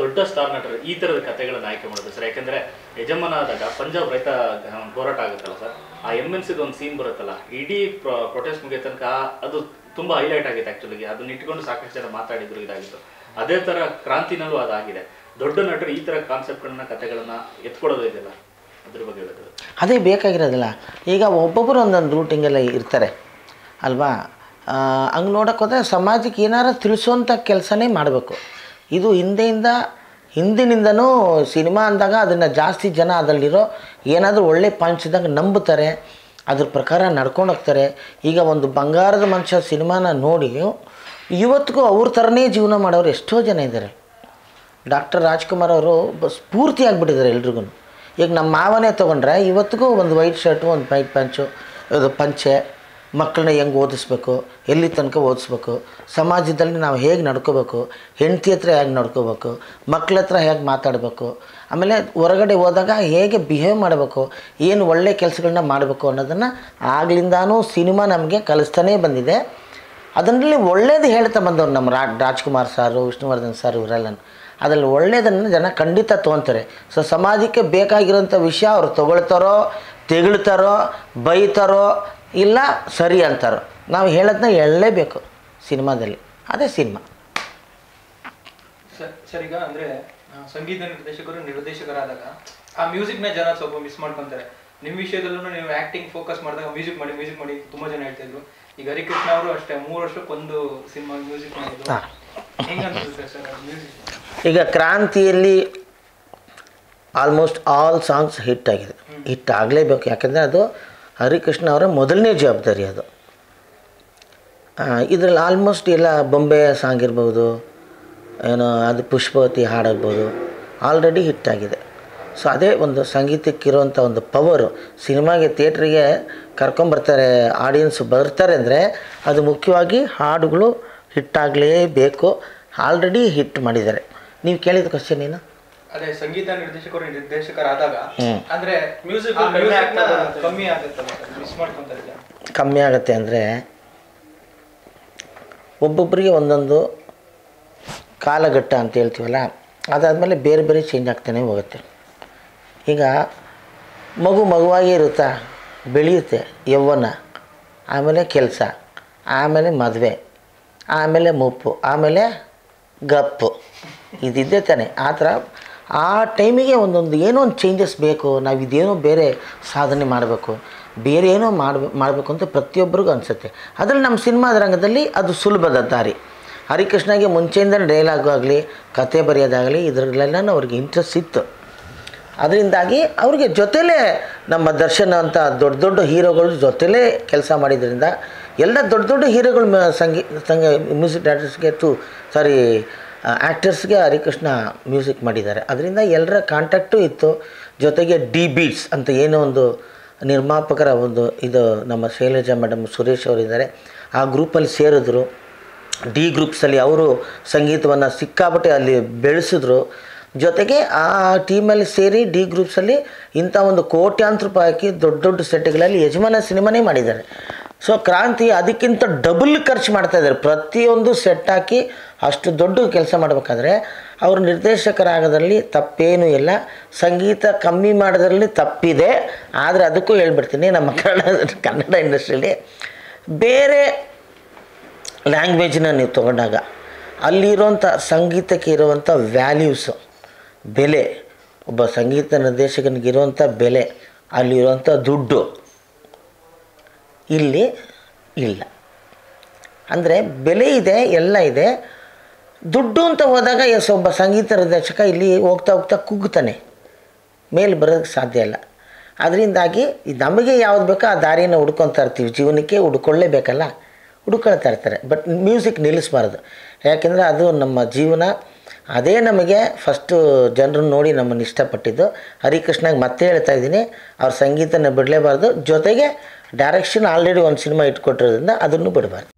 ದೊಡ್ಡ ಸ್ಟಾರ್ ನಟರು ಈ ತರದ ಕಥೆಗಳನ್ನ ಆಯ್ಕೆ ಮಾಡೋದು ಸರ್. ಯಾಕಂದ್ರೆ ಯಜಮಾನ ಆದಾಗ ಪಂಜಾಬ್ ರೈತ ಹೋರಾಟ ಆಗುತ್ತಲ್ಲ ಸರ್. ಆ ಎಂ ಎನ್ ಸಿದ ಒಂದು ಸೀನ್ ಬರುತ್ತಲ್ಲ, ಇಡೀ ಪ್ರೊಟೆಸ್ಟ್ ಮುಗಿಯ ತನಕ ಅದು ತುಂಬಾ ಹೈಲೈಟ್ ಆಗಿತ್ತು ಆಕ್ಚುಲಿ ಅದನ್ನ ಇಟ್ಕೊಂಡು ಸಾಕಷ್ಟು ಜನ ಮಾತಾಡಿದ್ರು, ಇದಾಗಿತ್ತು. ಅದೇ ತರ ಕ್ರಾಂತಿನಲ್ಲೂ ಅದಾಗಿದೆ. ದೊಡ್ಡ ನಟರು ಈ ತರ ಕಾನ್ಸೆಪ್ಟ್ಗಳನ್ನ ಕಥೆಗಳನ್ನ ಎತ್ಕೊಳ್ಳೋದು ಇದೆಯಲ್ಲ ಅದ್ರ ಬಗ್ಗೆ ಹೇಳಿದ್ರು ಅದೇ ಬೇಕಾಗಿರೋದಿಲ್ಲ. ಈಗ ಒಬ್ಬೊಬ್ಬರು ಒಂದೊಂದು ರೂಟಿಂಗೆಲ್ಲ ಇರ್ತಾರೆ. ಅಲ್ವಾ? ಹಂಗೆ ನೋಡೋಕ್ಕೋದ್ರೆ ಸಮಾಜಕ್ಕೆ ಏನಾರು ತಿಳಿಸುವಂಥ ಕೆಲಸನೇ ಮಾಡಬೇಕು. ಇದು ಹಿಂದೆಯಿಂದ, ಹಿಂದಿನಿಂದನೂ ಸಿನಿಮಾ ಅಂದಾಗ ಅದನ್ನು ಜಾಸ್ತಿ ಜನ ಅದರಲ್ಲಿರೋ ಏನಾದರೂ ಒಳ್ಳೆ ಪಾಯಿಂಟ್ಸ್ ಇದ್ದಂಗೆ ನಂಬುತ್ತಾರೆ, ಅದ್ರ ಪ್ರಕಾರ ನಡ್ಕೊಂಡು ಹೋಗ್ತಾರೆ. ಈಗ ಒಂದು ಬಂಗಾರದ ಮನುಷ್ಯ ಸಿನಿಮಾನ ನೋಡಿ, ಇವತ್ತಿಗೂ ಅವ್ರ ಥರನೇ ಜೀವನ ಮಾಡೋರು ಎಷ್ಟೋ ಜನ ಇದ್ದಾರೆ. ಡಾಕ್ಟರ್ ರಾಜ್ಕುಮಾರ್ ಅವರು ಸ್ಫೂರ್ತಿ ಆಗಿಬಿಟ್ಟಿದ್ದಾರೆ ಎಲ್ರಿಗೂ ಈಗ ನಮ್ಮ ಮಾವನೇ ತೊಗೊಂಡ್ರೆ ಇವತ್ತಿಗೂ ಒಂದು ವೈಟ್ ಶರ್ಟು, ಒಂದು ವೈಟ್ ಪ್ಯಾಂಚು ಅದು ಪಂಚೆ ಮಕ್ಕಳನ್ನ ಹೆಂಗೆ ಓದಿಸ್ಬೇಕು, ಎಲ್ಲಿ ತನಕ ಓದಿಸ್ಬೇಕು, ಸಮಾಜದಲ್ಲಿ ನಾವು ಹೇಗೆ ನಡ್ಕೋಬೇಕು, ಹೆಂಡತಿ ಹತ್ರ ಹೇಗೆ ನಡ್ಕೋಬೇಕು, ಮಕ್ಳ ಹತ್ರ ಹೇಗೆ ಮಾತಾಡಬೇಕು, ಆಮೇಲೆ ಹೊರಗಡೆ ಹೋದಾಗ ಹೇಗೆ ಬಿಹೇವ್ ಮಾಡಬೇಕು, ಏನು ಒಳ್ಳೆ ಕೆಲಸಗಳನ್ನ ಮಾಡಬೇಕು ಅನ್ನೋದನ್ನು ಆಗ್ಲಿಂದಾನೂ ಸಿನಿಮಾ ನಮಗೆ ಕಲಿಸ್ತಾನೇ ಬಂದಿದೆ. ಅದರಲ್ಲಿ ಒಳ್ಳೇದು ಹೇಳ್ತಾ ಬಂದವ್ರು ನಮ್ಮ ರಾ, ರಾಜ್ಕುಮಾರ್ ಸಾರು, ವಿಷ್ಣುವರ್ಧನ್ ಸರ್ ಇವರೆಲ್ಲ ಅದರಲ್ಲಿ ಒಳ್ಳೆಯದನ್ನು ಜನ ಖಂಡಿತ ತೊಗೊತಾರೆ. ಸೊ, ಸಮಾಜಕ್ಕೆ ಬೇಕಾಗಿರೋಂಥ ವಿಷಯ ಅವ್ರು ತೊಗೊಳ್ತಾರೋ, ತೆಗಳ್ತಾರೋ, ಬೈತಾರೋ ಇಲ್ಲ ಸರಿ ಅಂತಾರೆ. ನಾವು ಹೇಳೋದನ್ನ ಹೇಳಲೇಬೇಕು ಸಿನಿಮಾದಲ್ಲಿ. ಅದೇ ಸಿನಿಮಾ. ಸರ್ ಅಂದರೆ ಈಗ ಅಂದ್ರೆ ಸಂಗೀತ ನಿರ್ದೇಶಕರು ನಿರ್ದೇಶಕರಾದಾಗ ಆ ಮ್ಯೂಸಿಕ್ನ ಜನ ಸ್ವಲ್ಪ ಮಿಸ್ ಮಾಡ್ಕೊಂತಾರೆ. ನಿಮ್ಮ ವಿಷಯದಲ್ಲೂ ನೀವು ಆ್ಯಕ್ಟಿಂಗ್ ಫೋಕಸ್ ಮಾಡಿದಾಗ ಮ್ಯೂಸಿಕ್ ಮಾಡಿ ಮ್ಯೂಸಿಕ್ ಮಾಡಿ ತುಂಬಾ ಜನ ಹೇಳ್ತಿದ್ರು ಈಗ ಹರಿಕೃಷ್ಣ ಅವರು ಅಷ್ಟೇ ಮೂರು ವರ್ಷಕ್ಕೊಂದು ಸಿನಿಮಾ ಮ್ಯೂಸಿಕ್ ಮಾಡಿದ್ರು. ಸರ್ ಈಗ ಕ್ರಾಂತಿಯಲ್ಲಿ ಆಲ್ಮೋಸ್ಟ್ ಆಲ್ ಸಾಂಗ್ಸ್ ಹಿಟ್ ಆಗಿದೆ. ಹಿಟ್ ಆಗಲೇಬೇಕು. ಯಾಕೆಂದರೆ ಅದು ಹರಿಕೃಷ್ಣ ಅವರ ಮೊದಲನೇ ಜವಾಬ್ದಾರಿ ಅದು. ಇದರಲ್ಲಿ ಆಲ್ಮೋಸ್ಟ್ ಎಲ್ಲ ಬೊಂಬೆ ಸಾಂಗ್ ಇರ್ಬೋದು, ಏನೋ ಅದು ಪುಷ್ಪವತಿ ಹಾಡಾಗ್ಬೋದು ಆಲ್ರೆಡಿ ಆಗಿದೆ. ಸೊ ಅದೇ ಒಂದು ಸಂಗೀತಕ್ಕಿರುವಂಥ ಒಂದು ಪವರು ಸಿನಿಮಾಗೆ ಥಿಯೇಟ್ರಿಗೆ ಕರ್ಕೊಂಬರ್ತಾರೆ ಆಡಿಯನ್ಸ್ ಬರ್ತಾರೆ ಅಂದರೆ ಅದು ಮುಖ್ಯವಾಗಿ ಹಾಡುಗಳು ಹಿಟ್ಟಾಗಲೇಬೇಕು ಆಲ್ರೆಡಿ ಹಿಟ್ ಮಾಡಿದ್ದಾರೆ. ನೀವು ಕೇಳಿದ ಕ್ವಶನ್ ಏನು? ಅದೇ ಸಂಗೀತ ನಿರ್ದೇಶಕರು ನಿರ್ದೇಶಕರಾದಾಗ. ಅಂದ್ರೆ ಮ್ಯೂಸಿಕ್. ಕಮ್ಮಿ ಆಗುತ್ತೆ ಮಿಸ್ ಮಾಡ್ಕೊಂತಾರೆ ಕಮ್ಮಿ ಆಗುತ್ತೆ ಅಂದರೆ ಒಬ್ಬೊಬ್ಬರಿಗೆ ಒಂದೊಂದು ಕಾಲಘಟ್ಟ ಅಂತ ಹೇಳ್ತೀವಲ್ಲ ಅದಾದಮೇಲೆ ಬೇರೆ ಬೇರೆ ಚೇಂಜ್ ಆಗ್ತಾನೆ ಹೋಗುತ್ತೆ ಈಗ ಮಗು ಮಗುವಾಗೇ ಇರುತ್ತಾ ಬೆಳೆಯುತ್ತೆ ಯೌವನ ಆಮೇಲೆ ಕೆಲಸ ಆಮೇಲೆ ಮದುವೆ ಆಮೇಲೆ ಮುಪ್ಪು ಆಮೇಲೆ ಗಪ್ಪು ಇದಿದ್ದೇ ತಾನೆ ಆ ಥರ ಆ ಟೈಮಿಗೆ ಒಂದೊಂದು ಏನೋ ಒಂದು ಚೇಂಜಸ್ ಬೇಕು, ನಾವು ಇದೇನೋ ಬೇರೆ ಸಾಧನೆ ಮಾಡಬೇಕು, ಬೇರೆ ಏನೋ ಮಾಡಬೇಕು ಮಾಡಬೇಕು ಅಂತ ಪ್ರತಿಯೊಬ್ಬರಿಗೂ ಅನಿಸುತ್ತೆ. ಅದರಲ್ಲಿ ನಮ್ಮ ಸಿನಿಮಾದ ರಂಗದಲ್ಲಿ ಅದು ಸುಲಭದ ದಾರಿ. ಹರಿಕೃಷ್ಣಗೆ ಮುಂಚೆಯಿಂದಲೇ ಡೈಲಾಗು ಆಗಲಿ, ಕತೆ ಬರೆಯೋದಾಗಲಿ ಇದರಲ್ಲೆಲ್ಲ ಅವ್ರಿಗೆ ಇಂಟ್ರೆಸ್ಟ್ ಇತ್ತು. ಅದರಿಂದಾಗಿ ಅವ್ರಿಗೆ ಜೊತೆಲೇ ನಮ್ಮ ದರ್ಶನ್ ಅಂತ ದೊಡ್ಡ ದೊಡ್ಡ ಹೀರೋಗಳ ಜೊತೆಲೇ ಕೆಲಸ ಮಾಡಿದ್ರಿಂದ, ಎಲ್ಲ ದೊಡ್ಡ ದೊಡ್ಡ ಹೀರೋಗಳು ಸಂಗೀತ ಸಂಗೀ ಮ್ಯೂಸಿಕ್ ಡೈರೆಕ್ಟರ್ಸ್ಗೆ ಸಾರಿ ಆ್ಯಕ್ಟರ್ಸ್ಗೆ ಹರಿಕೃಷ್ಣ ಮ್ಯೂಸಿಕ್ ಮಾಡಿದ್ದಾರೆ. ಅದರಿಂದ ಎಲ್ಲರ ಕಾಂಟ್ಯಾಕ್ಟು ಇತ್ತು. ಜೊತೆಗೆ ಡಿ ಬೀಟ್ಸ್ ಅಂತ ಏನೋ ಒಂದು ನಿರ್ಮಾಪಕರ ಒಂದು ಇದು ನಮ್ಮ ಶೈಲಜಾ ಮೇಡಮ್ ಸುರೇಶ್ ಅವರಿದ್ದಾರೆ. ಆ ಗ್ರೂಪಲ್ಲಿ ಸೇರಿದ್ರು. ಡಿ ಗ್ರೂಪ್ಸಲ್ಲಿ ಅವರು ಸಂಗೀತವನ್ನು ಸಿಕ್ಕಾಪಟ್ಟೆ ಅಲ್ಲಿ ಬೆಳೆಸಿದ್ರು. ಜೊತೆಗೆ ಆ ಟೀಮಲ್ಲಿ ಸೇರಿ ಡಿ ಗ್ರೂಪ್ಸಲ್ಲಿ ಇಂಥ ಒಂದು ಕೋಟ್ಯಾಂತರ ರೂಪಾಯಿ ಹಾಕಿ ದೊಡ್ಡ ದೊಡ್ಡ ಸೆಟ್ಗಳಲ್ಲಿ ಯಜಮಾನ ಸಿನಿಮಾನೇ ಮಾಡಿದ್ದಾರೆ. ಸೊ ಕ್ರಾಂತಿ ಅದಕ್ಕಿಂತ ಡಬಲ್ ಖರ್ಚು ಮಾಡ್ತಾ ಇದ್ದಾರೆ. ಪ್ರತಿಯೊಂದು ಸೆಟ್ ಹಾಕಿ ಅಷ್ಟು ದೊಡ್ಡ ಕೆಲಸ ಮಾಡಬೇಕಾದ್ರೆ ಅವರು ನಿರ್ದೇಶಕರಾಗೋದ್ರಲ್ಲಿ ತಪ್ಪೇನೂ ಇಲ್ಲ. ಸಂಗೀತ ಕಮ್ಮಿ ಮಾಡೋದ್ರಲ್ಲಿ ತಪ್ಪಿದೆ. ಆದರೆ ಅದಕ್ಕೂ ಹೇಳ್ಬಿಡ್ತೀನಿ ನಮ್ಮ ಕನ್ನಡ ಕನ್ನಡ ಇಂಡಸ್ಟ್ರಿಯಲ್ಲಿ ಬೇರೆ ಲ್ಯಾಂಗ್ವೇಜ್ನ ನೀವು ತೊಗೊಂಡಾಗ ಅಲ್ಲಿರುವಂಥ ಸಂಗೀತಕ್ಕೆ ಇರುವಂಥ ವ್ಯಾಲ್ಯೂಸು ಬೆಲೆ, ಒಬ್ಬ ಸಂಗೀತ ನಿರ್ದೇಶಕನಿಗಿರುವಂಥ ಬೆಲೆ, ಅಲ್ಲಿರುವಂಥ ದುಡ್ಡು ಇಲ್ಲಿ ಇಲ್ಲ. ಅಂದರೆ ಬೆಲೆ ಇದೆ, ಎಲ್ಲ ಇದೆ. ದುಡ್ಡು ಅಂತ ಹೋದಾಗ ಎಸ್ ಒಬ್ಬ ಸಂಗೀತ ನಿರ್ದೇಶಕ ಇಲ್ಲಿ ಹೋಗ್ತಾ ಹೋಗ್ತಾ ಕುಗ್ತಾನೆ. ಮೇಲೆ ಬರೋದಕ್ಕೆ ಸಾಧ್ಯ ಇಲ್ಲ. ಅದರಿಂದಾಗಿ ನಮಗೆ ಯಾವ್ದು ಬೇಕೋ ಆ ದಾರಿನ ಹುಡ್ಕೊತಾ ಇರ್ತೀವಿ. ಜೀವನಕ್ಕೆ ಹುಡ್ಕೊಳ್ಳೇಬೇಕಲ್ಲ? ಹುಡ್ಕೊಳ್ತಾ ಇರ್ತಾರೆ. ಬಟ್ ಮ್ಯೂಸಿಕ್ ನಿಲ್ಲಿಸ್ಬಾರ್ದು. ಯಾಕೆಂದರೆ ಅದು ನಮ್ಮ ಜೀವನ. ಅದೇ ನಮಗೆ ಫಸ್ಟು ಜನರನ್ನು ನೋಡಿ ನಮ್ಮನ್ನು ಇಷ್ಟಪಟ್ಟಿದ್ದು. ಹರಿಕೃಷ್ಣಗೆ ಮತ್ತೆ ಹೇಳ್ತಾ ಇದ್ದೀನಿ, ಅವ್ರ ಸಂಗೀತನ ಬಿಡಲೇಬಾರ್ದು. ಜೊತೆಗೆ ಡೈರೆಕ್ಷನ್ ಆಲ್ರೆಡಿ ಒಂದು ಸಿನಿಮಾ ಇಟ್ಕೊಟ್ಟಿರೋದ್ರಿಂದ ಅದನ್ನು ಬಿಡಬಾರ್ದು